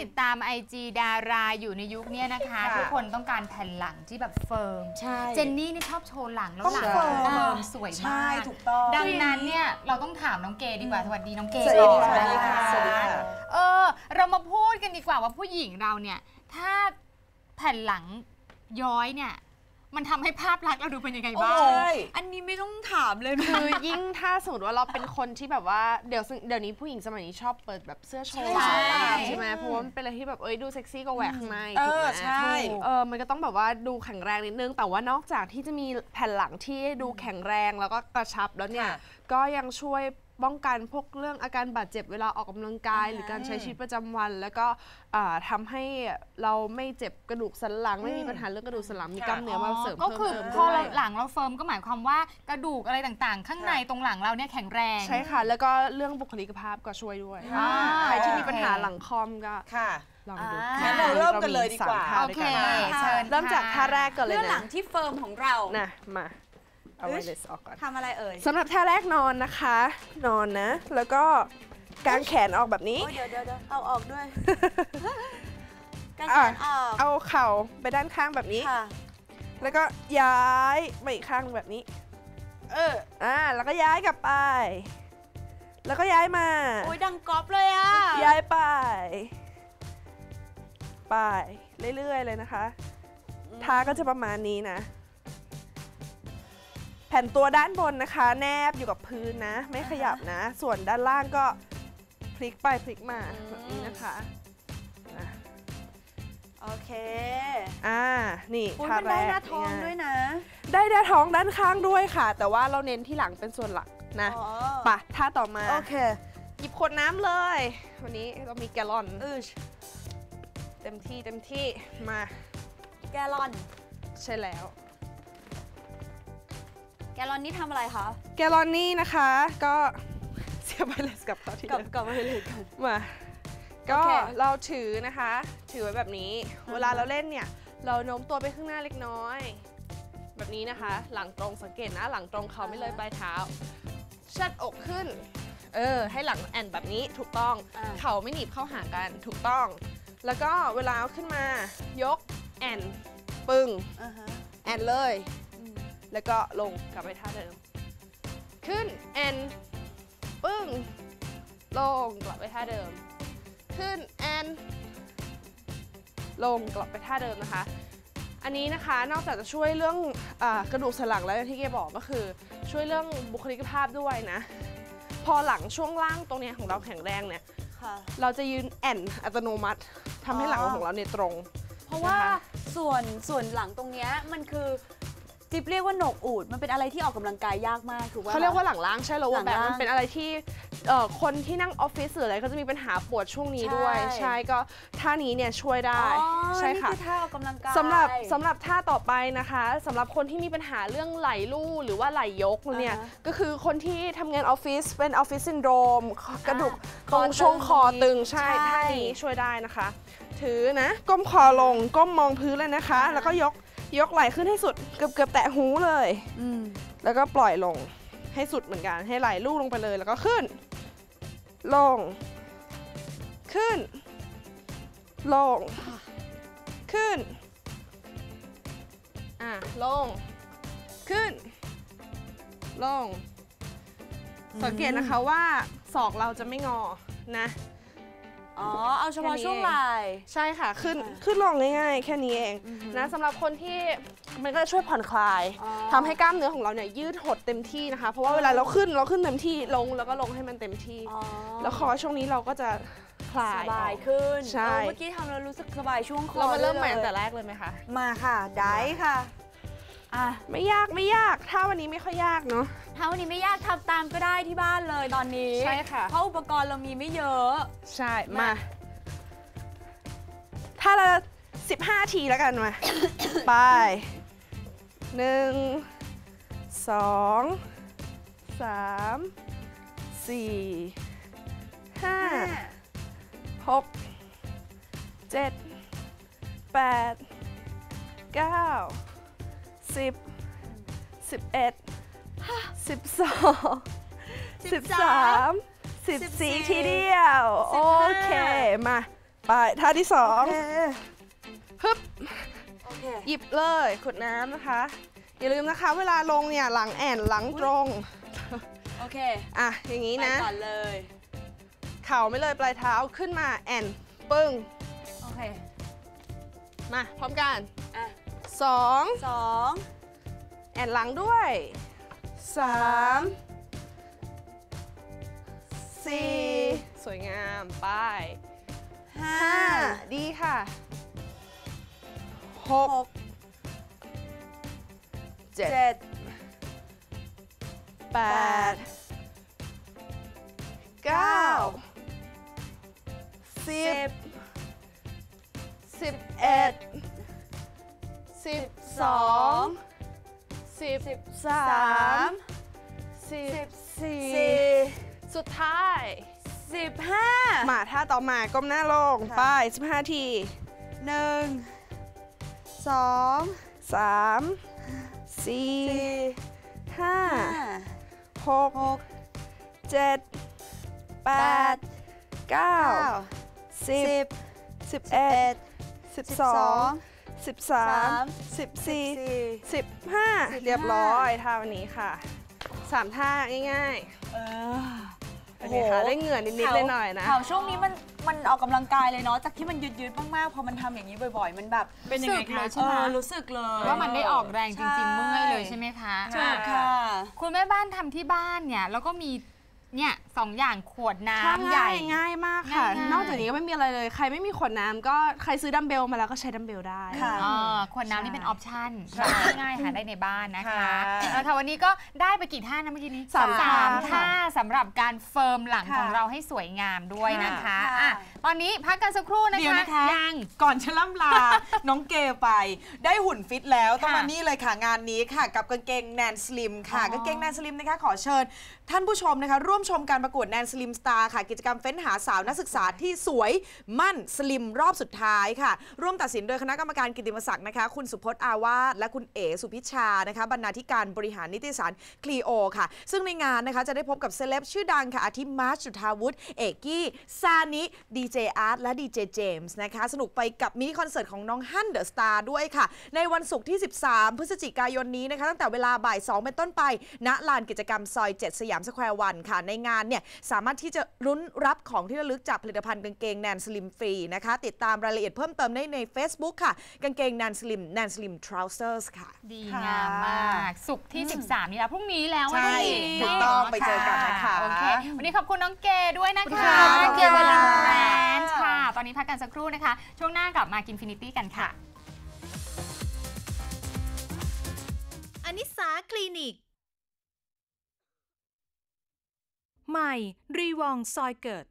ติดตาม IG ดาราอยู่ในยุคเนี้ยนะคะค่ะทุกคนต้องการแผ่นหลังที่แบบ firm ใช่ เจนนี่นี่ชอบโชว์หลังแล้วต้องหลัง firm firm สวยใช่มาก ถูกต้อง ดังนั้นเนี่ยเราต้องถามน้องเกดดีกว่า สวัสดีน้องเกดสวัสดีก่อนค่ะนะคะสวัสดีค่ะ เออ เรามาพูดกันดีกว่าว่าผู้หญิงเราเนี่ย ถ้าแผ่นหลังย้อยเนี่ยมันทำให้ภาพลักษณ์เราดูเป็นยังไงบ้างใช่อันนี้ ไม่ต้องถามเลยคือยิ่งถ้าสมมติว่าเราเป็นคนที่แบบว่าเดี๋ยวเดี๋ยวนี้ผู้หญิงสมัยนี้ชอบเปิดแบบเสื้อโชว์ใช่ ใช่ไหมเพราะว่ามันเป็นอะไรที่แบบเอ้ยดูเซ็กซี่กว่าแหวกข้างในเอถูกอไหม ใช่ เออมันก็ต้องแบบว่าดูแข็งแรงนิดนึง แต่ว่านอกจากที่จะมีแผ่นหลังที่ดูแข็งแรงแล้วก็กระชับแล้วเนี่ย ค่ะก็ยังช่วย ป้องกันพวกเรื่องอาการบาดเจ็บเวลาออกกำลังกาย หรือการใช้ชีวิตประจำวัน แล้วก็อ่าทำาให้เราไม่เจ็บกระดูกสันหลัง ไม่มีปัญหาเรื่องกระดูกสันหลังมีกล้ามเนื้อมาเสริมก็เพิ่มคือเติมพอด้วยหลังเราเฟิร์มก็หมายความว่ากระดูกอะไรต่างๆ ข้างในตรงหลังเราเนี่ยแข็งแรง ใช่ค่ะ แล้วก็เรื่องบุคลิกภาพก็ช่วยด้วย อ่า ใครที่มีโอเคปัญหาหลังคอมก็ค่ะ ลองดูอ่างั้นเราเริ่มกันเลยดีกว่าสมท่โอด้วยเคกันเชิญเริ่มจากท่าแรกก่อนเลยเพื่อหลันะงที่เฟิร์มของเรา นะมา เอาไวเลสออกก่อนทำอะไรเอ่ยสำหรับท่าแรกนอนนะคะ นอนนะ แล้วก็กางแขนออกแบบนี้โอ้ยเดี๋ยวเดี๋ยวเดี๋ยวเอาออกด้วยกันอะแขนออกเอาเข่าไปด้านข้างแบบนี้ค่ะแล้วก็ย้ายไปอีกข้างแบบนี้ เอออ่าแล้วก็ย้ายกลับไป แล้วก็ย้ายมาโอ้ยดังก๊อปเลยอะย้ายไป ไปเรื่อยๆเลยนะคะท่าก็จะประมาณนี้นะแผ่นตัวด้านบนนะคะ แนบอยู่กับพื้นนะ ไม่ขยับนะ ส่วนด้านล่างก็พลิกไปพลิกมาแบบนี้นะคะอะโอเค อ่า นี่อุ้ยท่ามันแรได้กหน้าท้องง่ายๆด้วยนะ ได้หน้าท้องด้านข้างด้วยค่ะ แต่ว่าเราเน้นที่หลังเป็นส่วนหลักนะอ๋อไปะท่าต่อมา โอเค หยิบขวดน้ำเลย วันนี้เรามีแกลลอนอือเต็มที่เต็มที่ มา แกลลอน ใช่แล้ว แกลลอนนี่ทำอะไรคะ แกลลอนนี่นะคะ ก็เสียบไวเลสกับเขาที่กับเดิมกับอะไรเลยกันมา ก็โอเคเราถือนะคะ ถือไว้แบบนี้ เวลาเราเล่นเนี่ย เราโน้มตัวไปข้างหน้าเล็กน้อย แบบนี้นะคะ หลังตรงสังเกตนะ หลังตรงเขาไม่เลยปลายเท้า ชัดอกขึ้น เออ ให้หลังแอนแบบนี้ถูกต้องอ่าเข่าไม่หนีบเข้าหากันถูกต้อง แล้วก็เวลาเอาขึ้นมายกแอนปึ้งอ่าฮะแอนเลยอืม แล้วก็ลงกลับไปท่าเดิม ขึ้นแอนปึ้ง ลงกลับไปท่าเดิม ขึ้นแอนลงกลับไปท่าเดิมนะคะ อันนี้นะคะนอกจากจะช่วยเรื่องอากระดูกสันหลังแล้วอย่างที่เกบอกก็คือ ช่วยเรื่องบุคลิกภาพด้วยนะ พอหลังช่วงล่างตรงเนี้ยของเราแข็งแรงเนี่ยค่ะเราจะยืนแอนอัตโนมัติทำให้หลังอ๋อของเราเนี่ยตรง เพราะว่านะคะส่วนส่วนหลังตรงเนี้ยมันคือ จิ๊บเรียกว่าโหนกอูดมันเป็นอะไรที่ออกกำลังกายยากมากถูกไหม เขาเรียกว่าหลังล่างใช่แล้วแบบว่าหลังล่างมันเป็นอะไรที่เอ่อคนที่นั่งออฟฟิศหรืออะไรก็จะมีปัญหาปวดช่วงนี้ด้วย ใช่ ใช่ก็ท่านี้เนี่ยช่วยได้อ๋อใช่ค่ะ นี่คือท่าออกกำลังกาย สำหรับสำหรับท่าต่อไปนะคะสำหรับคนที่มีปัญหาเรื่องไหล่ลู่หรือว่าไหล่ยกเนี่ยอ่าฮะก็คือคนที่ทำงานออฟฟิศเป็นออฟฟิศซินโดรมกระดูกคตอรงตึงช่วงคอตึงใช่ใช่ท่านี้ช่วยได้นะคะ ถือนะ ก้มคอลงก้มมองพื้นเลยนะคะ อ่าฮะ แล้วก็ยก ยกไหล่ขึ้นให้สุดเกือบเกือบแตะหูเลยอืมแล้วก็ปล่อยลงให้สุดเหมือนกัน ให้ไหลลูกลงไปเลยแล้วก็ขึ้น ลง ขึ้น ลง ขึ้น อะลง ขึ้น ลง สังเกตนะคะว่าศอกเราจะไม่งอนะ อ๋อ เอาเฉพาะแค่นี้ช่วงไหล่ใช่ค่ะ ขึ้นค่ะขึ้นลงง่ายๆ แค่นี้เองอือฮึนะสำหรับคนที่มันก็จะช่วยผ่อนคลายอ๋อทำให้กล้ามเนื้อของเราเนี่ยยืดหดเต็มที่นะคะ เพราะว่าเวลาเราขึ้นเราขึ้นเต็มที่ลงแล้วก็ลงให้มันเต็มที่อ๋อแล้วคอช่วงนี้เราก็จะคลาสยบายออกขึ้นใช่เออเมื่อกี้ทำแล้วรู้สึกสบายช่วงคอเรามาเริ่มใหม่ลยตั้งแต่แรกเลยไหมคะมาค่ะได้ค่ะ อะไม่ยากไม่ยาก ถ้าวันนี้ไม่ค่อยยากเนาะ ถ้าวันนี้ไม่ยากทำตามก็ได้ที่บ้านเลยตอนนี้ใช่ค่ะ เพราะอุปกรณ์เรามีไม่เยอะ ใช่ มามาถ้าละ15ทีแล้วกันมา ไปหนึ่งสองสามสี่ห้าหกเจ็ดแปดเก้า สิบสิบเอ็ดสิบสองสิบสามสิบสี่ทีเดียว โอเค มา ไป ท่าที่สองโอเคฮึบโอเคหยิบเลยขวดน้ำนะคะ อย่าลืมนะคะ เวลาลงเนี่ย หลังแอนหลังตรง โอเค อะ อย่างนี้ไปนะก่อนเลย เข่าไม่เลยปลายเท้าขึ้นมาแอน ปึ้ง โอเค มา พร้อมกัน อะ สองสองแอนหลังด้วยสามสี่สวยงามไปห้าห้าดีค่ะหกหกเจ็ดเจ็ดแปดเก้าสิสิบบสิบเอ็ด สิบสองสิบสิบสาสามมสิบสิบสี่สี่สุดท้ายสิบห้ามาท่าต่อมาก้มหน้าลงค่ะไป15ทีหนึ่งสอง3 4สี่5ห้า6หก7แปด8เก้า9สิบ10สิบเอ็ด11สิบสอง12สาม 13สิบ14สี่15 เรียบร้อยท่าวันนี้ค่ะ 3 ท่าง่ายเออๆโอเคค่ะได้เหงื่อนิดๆเลยหน่อยๆนะ ข่าวช่วงนี้มันมันออกกำลังกายเลยเนาะ จากที่มันยืดๆมากๆ พอมันทำอย่างนี้บ่อยๆ มันแบบเป็นยังไงคะเออรู้สึกเลย ว่ามันได้ออกแรงจริงๆ เมื่อยเลยใช่ไหมคะถูกค่ะ คุณแม่บ้านทำที่บ้านเนี่ยแล้วก็มี เนี่ยสองอย่างขวดน้ำใหญ่ง่ายง่ายมากค่ะง่ายๆนอกจากนี้ก็ไม่มีอะไรเลย ใครไม่มีขวดน้ำก็ใครซื้อดัมเบลมาแล้วก็ใช้ดัมเบลได้ค่ะอ่าขวดน้ำนี่เป็นออปชั่นใช่ง่ายๆหาได้ในบ้านนะคะค่ะแล้วค่ะวันนี้ก็ได้ไปกี่ท่านะเมื่อกี้นี้สามสามท่าท่าสำหรับการ firm หลังค่ะของเราให้สวยงามด้วยนะคะค่ะอะตอนนี้พักกันสักครู่นะคะเดี๋ยวนะคะยังก่อนจะล่ำลาน้องเกดไป ได้หุ่นฟิตแล้วต้องค่ะมานี่เลยค่ะงานนี้ค่ะ กับกางเกงแนนสลิมค่ะอ๋อกางเกงแนนสลิมนะคะขอเชิญ ท่านผู้ชมนะคะร่วมชมการประกวดแนนสลิมสตาร์ค่ะ กิจกรรมเฟ้นหาสาวนักศึกษาที่สวยมั่น slim รอบสุดท้ายค่ะ ร่วมตัดสินโดยคณะกรรมการกิตติมศักดิ์นะคะ คุณสุพจน์อาวาสและคุณเอ๋สุพิชานะคะบรรณาธิการบริหารนิตยสารCleo ค่ะ ซึ่งในงานนะคะจะได้พบกับเซเลบชื่อดังค่ะอาทิมาร์ชจุธาวุฒิเอกกี้ซานิดีเจอาร์ตและดีเจเจมส์นะคะสนุกไปกับมินิคอนเสิร์ตของน้องฮันเดอะสตาร์ด้วยค่ะ ในวันศุกร์ที่ 13 พฤศจิกายนนี้นะคะตั้งแต่เวลาบ่าย2เป็นต้นไปณลานกิจกรรมซอย 7 สยามสแควร์วันค่ะในงานเนี่ยสามารถที่จะลุ้นรับของที่ระลึกจากผลิตภัณฑ์กางเกงแนนสลิมฟรีนะคะ ติดตามรายละเอียดเพิ่มเติมได้ใน Facebook ค่ะ กางเกงแนนสลิมแนนสลิม trousers ค่ะ ดีค่ะงามมาก สุกร์ที่ 13 นี่แล้วพรุ่งนี้แล้วใช่วันนี้ถูกต้องไปเจอกันนะคะโอเควันนี้ขอบคุณน้องเกด้วยนะขอบคุณคะค่ะน้องเกขอบคุวอณลค่ะแบรนด์ค่ะ ตอนนี้พักกันสักครู่นะคะ ช่วงหน้ากลับมากินฟินิตี้กันค่ะอนิสาคลินิก ใหม่ รีวองซอยเกิด